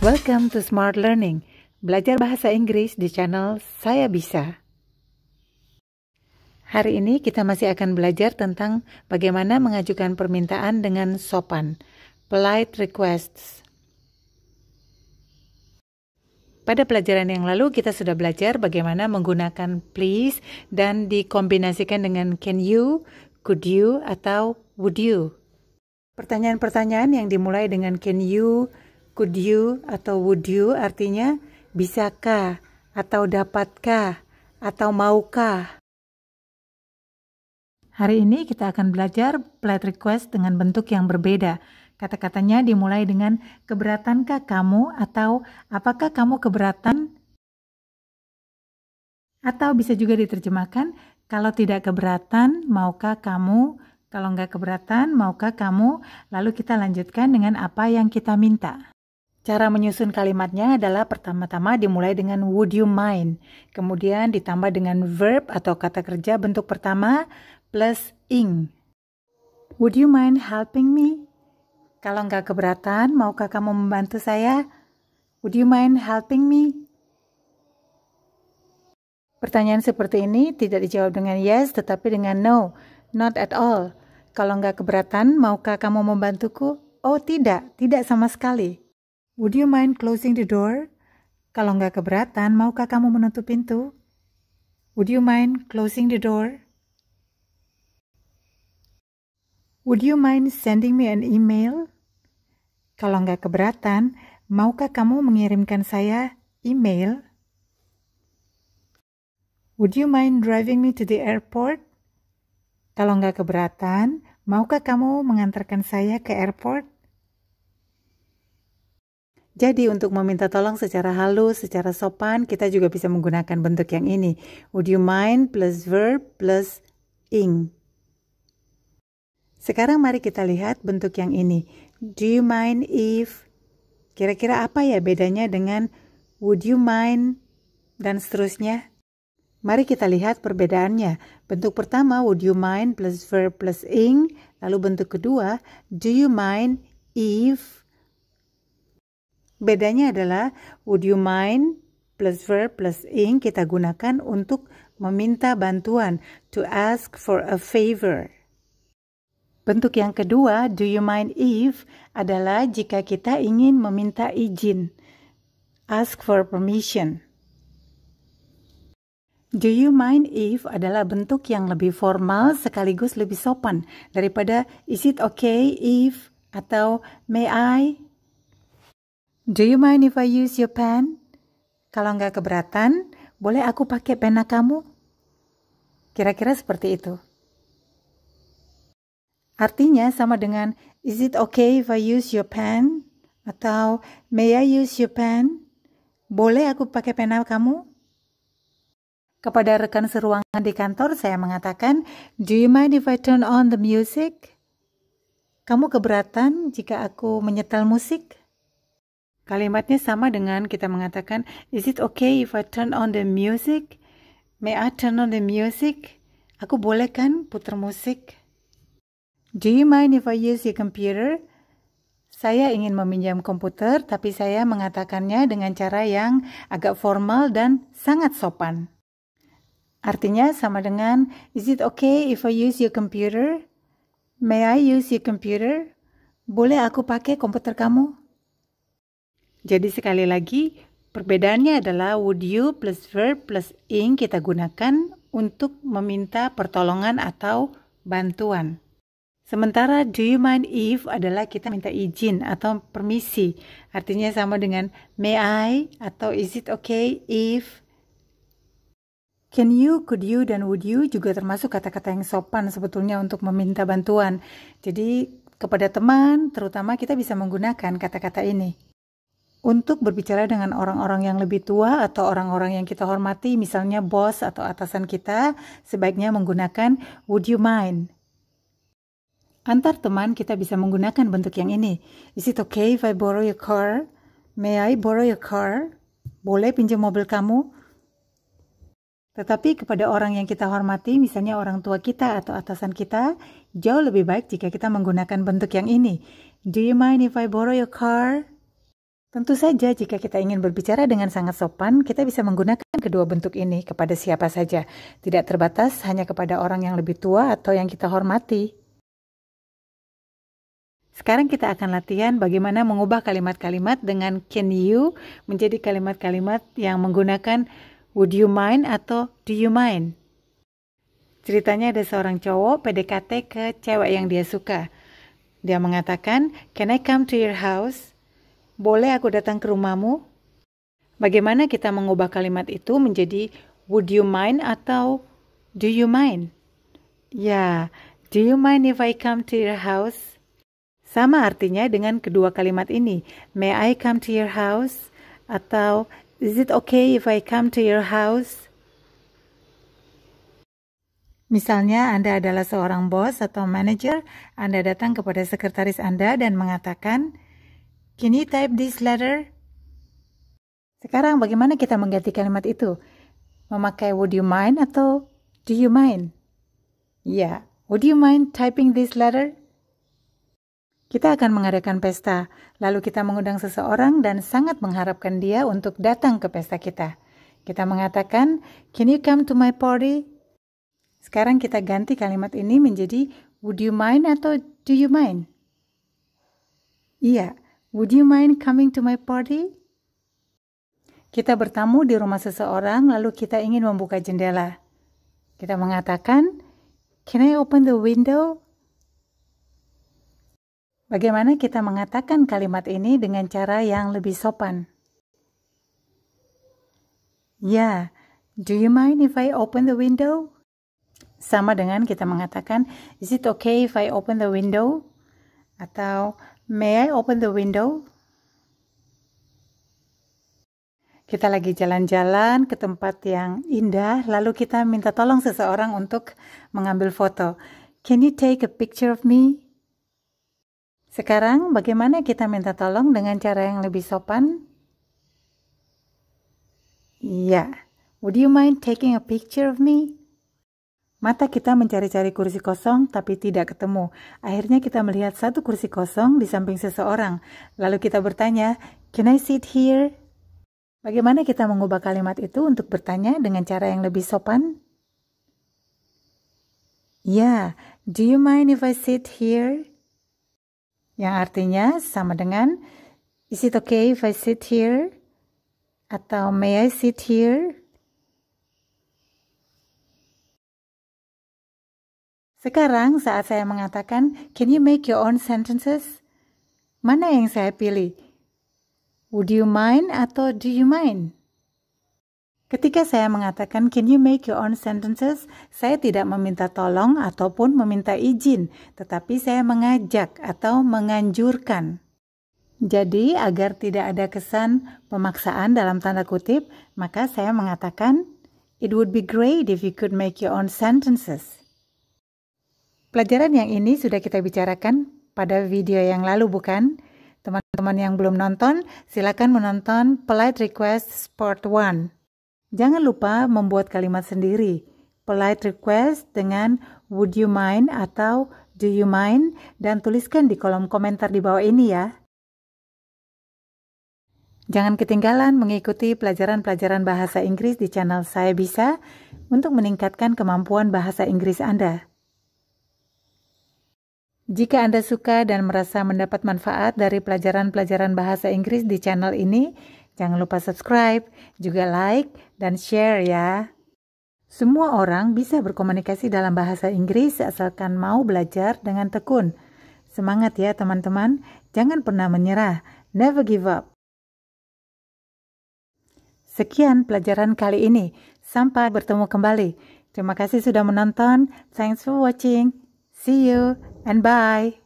Welcome to Smart Learning, belajar bahasa Inggris di channel Saya Bisa. Hari ini kita masih akan belajar tentang bagaimana mengajukan permintaan dengan sopan, polite requests. Pada pelajaran yang lalu kita sudah belajar bagaimana menggunakan please dan dikombinasikan dengan can you, could you, atau would you. Pertanyaan-pertanyaan yang dimulai dengan can you, could you atau would you artinya bisakah atau dapatkah atau maukah. Hari ini kita akan belajar polite request dengan bentuk yang berbeda. Kata-katanya dimulai dengan keberatankah kamu atau apakah kamu keberatan? Atau bisa juga diterjemahkan kalau tidak keberatan, maukah kamu? Kalau nggak keberatan, maukah kamu? Lalu kita lanjutkan dengan apa yang kita minta. Cara menyusun kalimatnya adalah pertama-tama dimulai dengan would you mind, kemudian ditambah dengan verb atau kata kerja bentuk pertama plus ing. Would you mind helping me? Kalau nggak keberatan, maukah kamu membantu saya? Would you mind helping me? Pertanyaan seperti ini tidak dijawab dengan yes, tetapi dengan no, not at all. Kalau nggak keberatan, maukah kamu membantuku? Oh tidak, tidak sama sekali. Would you mind closing the door? Kalau nggak keberatan, maukah kamu menutup pintu? Would you mind closing the door? Would you mind sending me an email? Kalau nggak keberatan, maukah kamu mengirimkan saya email? Would you mind driving me to the airport? Kalau nggak keberatan, maukah kamu mengantarkan saya ke airport? Jadi untuk meminta tolong secara halus, secara sopan, kita juga bisa menggunakan bentuk yang ini. Would you mind plus verb plus ing. Sekarang mari kita lihat bentuk yang ini. Do you mind if? Kira-kira apa ya bedanya dengan would you mind dan seterusnya? Mari kita lihat perbedaannya. Bentuk pertama would you mind plus verb plus ing. Lalu bentuk kedua do you mind if Bedanya adalah would you mind plus verb plus ing kita gunakan untuk meminta bantuan, to ask for a favor. Bentuk yang kedua, do you mind if, adalah jika kita ingin meminta izin, ask for permission. Do you mind if adalah bentuk yang lebih formal sekaligus lebih sopan daripada is it okay if atau may I Do you mind if I use your pen? Kalau nggak keberatan, boleh aku pakai pena kamu? Kira-kira seperti itu. Artinya sama dengan Is it okay if I use your pen? Atau May I use your pen? Boleh aku pakai pena kamu? Kepada rekan seruangan di kantor saya mengatakan, Do you mind if I turn on the music? Kamu keberatan jika aku menyetel musik? Kalimatnya sama dengan kita mengatakan, Is it okay if I turn on the music? May I turn on the music? Aku boleh kan putar musik? Do you mind if I use your computer? Saya ingin meminjam komputer, tapi saya mengatakannya dengan cara yang agak formal dan sangat sopan. Artinya sama dengan, Is it okay if I use your computer? May I use your computer? Boleh aku pakai komputer kamu? Jadi sekali lagi, perbedaannya adalah would you plus verb plus ing kita gunakan untuk meminta pertolongan atau bantuan. Sementara do you mind if adalah kita minta izin atau permisi. Artinya sama dengan may I atau is it okay if. Can you, could you, dan would you juga termasuk kata-kata yang sopan sebetulnya untuk meminta bantuan. Jadi kepada teman terutama kita bisa menggunakan kata-kata ini. Untuk berbicara dengan orang-orang yang lebih tua atau orang-orang yang kita hormati, misalnya bos atau atasan kita, sebaiknya menggunakan would you mind. Antar teman kita bisa menggunakan bentuk yang ini. Is it okay if I borrow your car? May I borrow your car? Boleh pinjam mobil kamu? Tetapi kepada orang yang kita hormati, misalnya orang tua kita atau atasan kita, jauh lebih baik jika kita menggunakan bentuk yang ini. Do you mind if I borrow your car? Tentu saja jika kita ingin berbicara dengan sangat sopan, kita bisa menggunakan kedua bentuk ini kepada siapa saja. Tidak terbatas hanya kepada orang yang lebih tua atau yang kita hormati. Sekarang kita akan latihan bagaimana mengubah kalimat-kalimat dengan can you menjadi kalimat-kalimat yang menggunakan would you mind atau do you mind. Ceritanya ada seorang cowok PDKT ke cewek yang dia suka. Dia mengatakan, can I come to your house? Boleh aku datang ke rumahmu? Bagaimana kita mengubah kalimat itu menjadi would you mind atau do you mind? Ya, do you mind if I come to your house? Sama artinya dengan kedua kalimat ini. May I come to your house? Atau is it okay if I come to your house? Misalnya Anda adalah seorang bos atau manager, Anda datang kepada sekretaris Anda dan mengatakan, Can you type this letter? Sekarang bagaimana kita mengganti kalimat itu? Memakai would you mind atau do you mind? Ya, would you mind typing this letter? Kita akan mengadakan pesta, lalu kita mengundang seseorang dan sangat mengharapkan dia untuk datang ke pesta kita. Kita mengatakan, "Can you come to my party?" Sekarang kita ganti kalimat ini menjadi "Would you mind?" atau "Do you mind?" Iya, Would you mind coming to my party? Kita bertamu di rumah seseorang, lalu kita ingin membuka jendela. Kita mengatakan, Can I open the window? Bagaimana kita mengatakan kalimat ini dengan cara yang lebih sopan? Ya, yeah. do you mind if I open the window? Sama dengan kita mengatakan, Is it okay if I open the window? Atau, May I open the window? Kita lagi jalan-jalan ke tempat yang indah, lalu kita minta tolong seseorang untuk mengambil foto. Can you take a picture of me? Sekarang, bagaimana kita minta tolong dengan cara yang lebih sopan? Ya, yeah. would you mind taking a picture of me? Mata kita mencari-cari kursi kosong tapi tidak ketemu. Akhirnya kita melihat satu kursi kosong di samping seseorang. Lalu kita bertanya, "Can I sit here?" Bagaimana kita mengubah kalimat itu untuk bertanya dengan cara yang lebih sopan? Ya, yeah, do you mind if I sit here? Yang artinya sama dengan Is it okay if I sit here? Atau May I sit here? Sekarang saat saya mengatakan, can you make your own sentences? Mana yang saya pilih? Would you mind atau do you mind? Ketika saya mengatakan can you make your own sentences, saya tidak meminta tolong ataupun meminta izin, tetapi saya mengajak atau menganjurkan. Jadi, agar tidak ada kesan pemaksaan dalam tanda kutip, maka saya mengatakan, It would be great if you could make your own sentences. Pelajaran yang ini sudah kita bicarakan pada video yang lalu bukan? Teman-teman yang belum nonton, silakan menonton Polite Request Part 1. Jangan lupa membuat kalimat sendiri. Polite request dengan would you mind atau do you mind dan tuliskan di kolom komentar di bawah ini ya. Jangan ketinggalan mengikuti pelajaran-pelajaran bahasa Inggris di channel Saya Bisa untuk meningkatkan kemampuan bahasa Inggris Anda. Jika Anda suka dan merasa mendapat manfaat dari pelajaran-pelajaran bahasa Inggris di channel ini, jangan lupa subscribe, juga like, dan share ya. Semua orang bisa berkomunikasi dalam bahasa Inggris asalkan mau belajar dengan tekun. Semangat ya teman-teman, jangan pernah menyerah, never give up. Sekian pelajaran kali ini, sampai bertemu kembali. Terima kasih sudah menonton, thanks for watching. See you and bye.